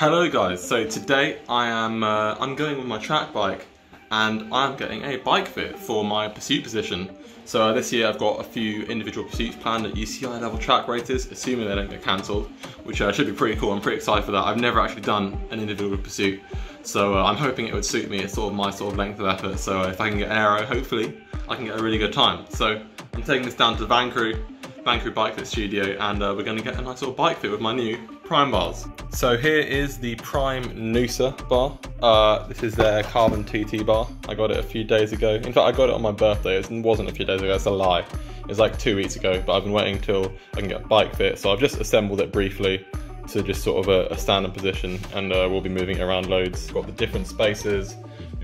Hello guys, so today I am uh, I'm going with my track bike and I'm getting a bike fit for my pursuit position. So uh, this year I've got a few individual pursuits planned at UCI level track races, assuming they don't get cancelled, which uh, should be pretty cool. I'm pretty excited for that. I've never actually done an individual pursuit, so uh, I'm hoping it would suit me. It's sort of my sort of length of effort. So uh, if I can get an aero, hopefully I can get a really good time. So I'm taking this down to Vankru, Vankru Bike Fit Studio, and uh, we're going to get a nice little bike fit with my new Prime bars. So here is the Prime Noosa bar. Uh, this is their carbon TT bar. I got it a few days ago. In fact, I got it on my birthday. It wasn't a few days ago, it's a lie. It was like two weeks ago, but I've been waiting until I can get a bike fit. So I've just assembled it briefly to just sort of a, a standard position and uh, we'll be moving it around loads. Got the different spaces.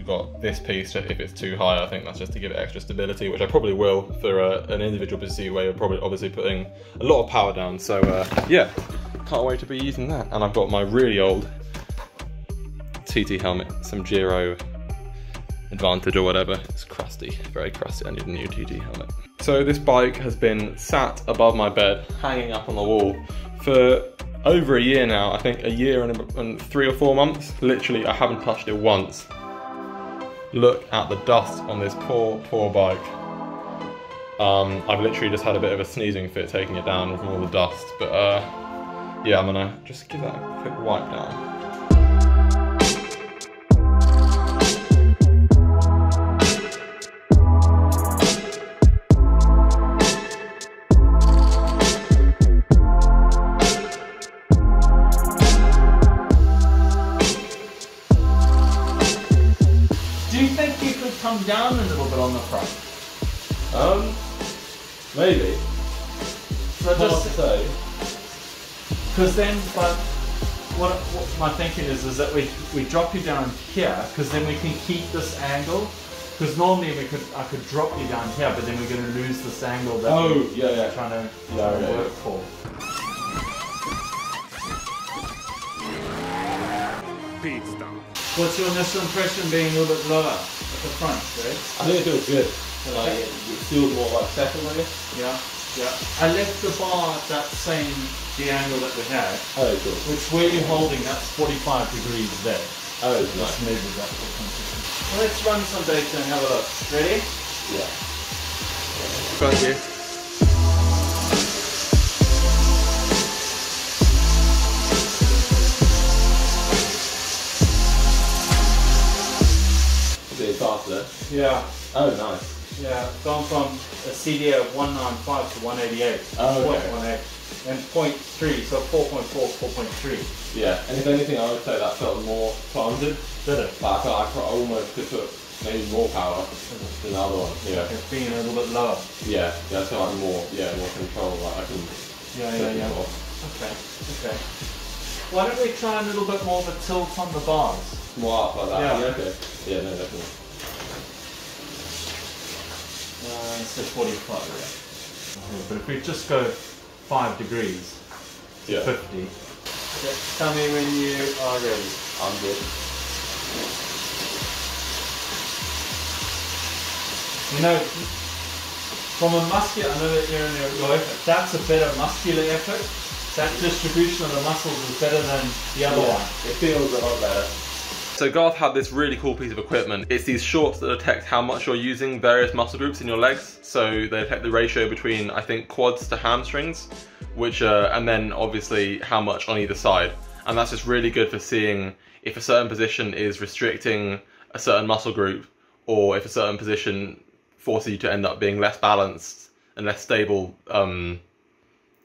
We've got this piece, if it's too high, I think that's just to give it extra stability, which I probably will for uh, an individual pursuit where you're probably obviously putting a lot of power down. So uh, yeah, can't wait to be using that. And I've got my really old TT helmet, some Giro Advantage or whatever. It's crusty, very crusty. I need a new TT helmet. So this bike has been sat above my bed, hanging up on the wall for over a year now. I think a year and, and three or four months. Literally, I haven't touched it once. Look at the dust on this poor, poor bike. Um, I've literally just had a bit of a sneezing fit taking it down from all the dust, but uh, yeah, I'm gonna just give that a quick wipe down. Come down a little bit on the front? Um, maybe. So Hard just to say. because then, but what, what my thinking is is that we we drop you down here because then we can keep this angle. Because normally we could I could drop you down here, but then we're going to lose this angle that Oh, we're yeah, yeah. trying to Yeah, okay. work for. Pit stop. What's your initial impression being a little bit lower at the front, right? I think it feels good. Like, it feels more like settled, I guess. Yeah, yeah. I left the bar at that same the angle that we had, Oh, cool. which where you're holding that's 45 degrees there. Oh, Let's nice. move it up for. Well, let's run some data and have a look. Ready? Yeah. Thank you. It faster? Yeah, Oh, nice. yeah. Gone from a CDA of 195 to 188. Oh, okay. 0.18. And 0.3, so 4.4, 4.3. Yeah, and if anything, I would say that felt more planted. Did it? But I felt I almost could put maybe more power than the other one. Yeah. It's being a little bit lower. Yeah, yeah, I feel like more, yeah, more control. Like I can Yeah, yeah, yeah. more. Okay, okay. Why don't we try a little bit more of a tilt on the bars? More up like that. Yeah. Yeah. okay. Yeah, no, definitely. Uh, so 45, yeah. But if we just go 5 degrees, Yeah. 50. Tell me when you are ready. I'm good. You know, from a muscular, I know that you're in your, your effort, that's a better muscular effort. That distribution of the muscles is better than the other one. It feels a lot better. So Garth had this really cool piece of equipment. It's these shorts that detect how much you're using various muscle groups in your legs. So they detect the ratio between, I think, quads to hamstrings, which, uh, and then obviously how much on either side. And that's just really good for seeing if a certain position is restricting a certain muscle group, or if a certain position forces you to end up being less balanced and less stable um,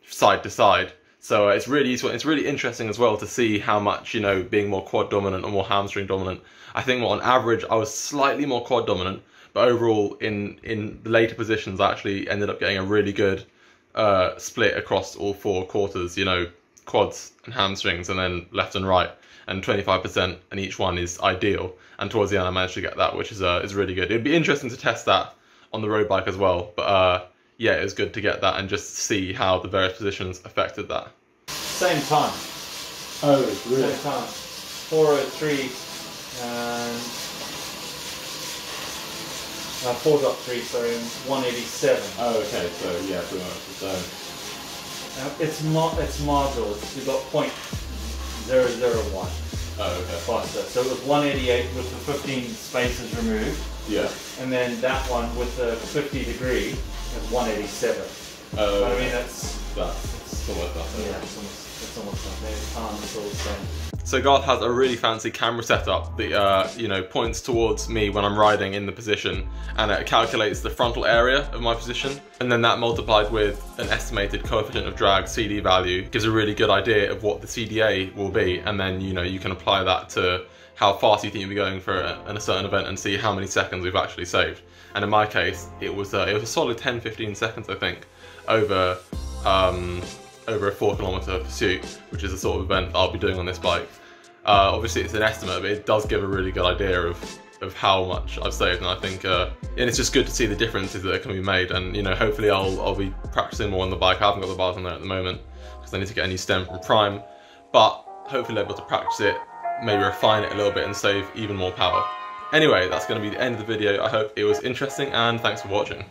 side to side. So uh, it's really useful. It's really interesting as well to see how much you know being more quad dominant or more hamstring dominant. I think on average I was slightly more quad dominant, but overall in in the later positions I actually ended up getting a really good uh, split across all four quarters. You know, quads and hamstrings, and then left and right, and 25% and each one is ideal. And towards the end I managed to get that, which is uh, is really good. It'd be interesting to test that on the road bike as well, but. Yeah, it was good to get that and just see how the various positions affected that. Same time. Oh, really? Same time. 403 and uh, 4.3, sorry, and 187. Oh, okay, so yeah, pretty much the same. Uh, it's mar- it's marginal. It's, you've got point 001 Oh, okay. faster. So it was 188 with the 15 spaces removed, Yeah. and then that one with the 50 degree is 187. Oh, I mean, that's that's it's almost that. yeah, So Garth has a really fancy camera setup that uh, you know points towards me when I'm riding in the position, and it calculates the frontal area of my position, and then that multiplied with an estimated coefficient of drag CD value gives a really good idea of what the CDA will be, and then you know you can apply that to how fast you think you'll be going for a, a certain event and see how many seconds we've actually saved. And in my case, it was it was a solid 10-15 seconds I think over um, over a four kilometer pursuit, which is the sort of event I'll be doing on this bike. Uh, obviously, it's an estimate, but it does give a really good idea of of how much I've saved, and I think, uh, and it's just good to see the differences that can be made. And you know, hopefully, I'll I'll be practicing more on the bike. I haven't got the bars on there at the moment because I need to get a new stem from Prime, but hopefully, I'll be able to practice it, maybe refine it a little bit, and save even more power. Anyway, that's going to be the end of the video. I hope it was interesting, and thanks for watching.